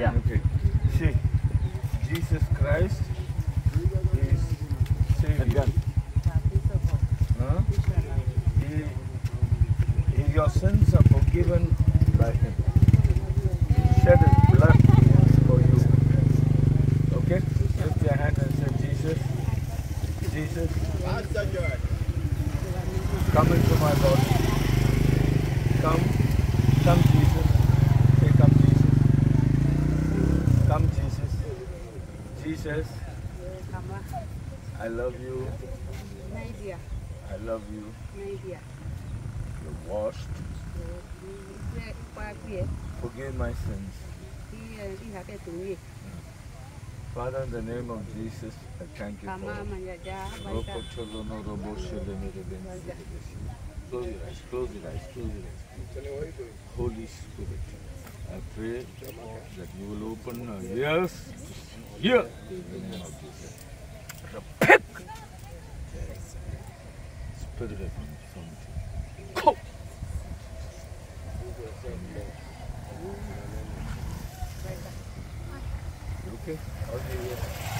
Yeah. Okay. See, Jesus Christ is. Again. Huh? He, he, your sins are forgiven by Him. He shed His blood for you. Okay? Lift your hand and say, Jesus, Jesus, come into my body. Come, Jesus. Say, come, Jesus. Come, Jesus. Jesus, I love you. I love you. You're washed. Forgive my sins. Father, in the name of Jesus, I thank you for Close your eyes, close your eyes, close your eyes. Holy Spirit, I pray that you will open our ears Jesus. Pick. Go! You Okay?